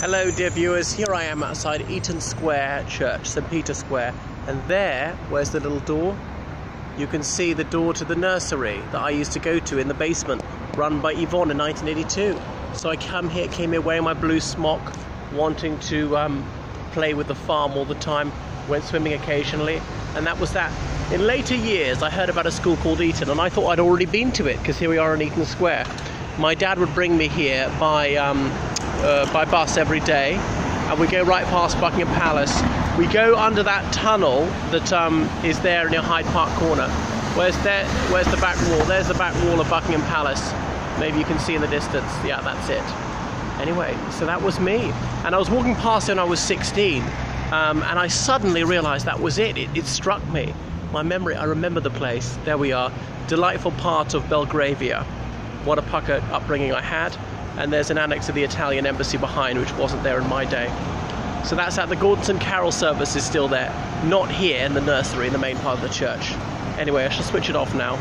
Hello, dear viewers. Here I am outside Eaton Square Church, St. Peter Square, and there, where's the little door? You can see the door to the nursery that I used to go to in the basement, run by Yvonne in 1982. So I came here, came here wearing my blue smock, wanting to um, play with the farm all the time, went swimming occasionally, and that was that. In later years, I heard about a school called Eton, and I thought I'd already been to it because here we are in Eaton Square. My dad would bring me here by um, uh, by bus every day, and we go right past Buckingham Palace. We go under that tunnel that um, is there near Hyde Park Corner. Where's there? Where's the back wall? There's the back wall of Buckingham Palace. Maybe you can see in the distance. Yeah, that's it. Anyway, so that was me, and I was walking past it when I was 16, um, and I suddenly realised that was it. it. It struck me. My memory. I remember the place. There we are. Delightful part of Belgravia. What a pucker upbringing I had and there's an annex of the Italian embassy behind, which wasn't there in my day. So that's at the Gordonstoun Carol service is still there, not here in the nursery in the main part of the church. Anyway, I shall switch it off now.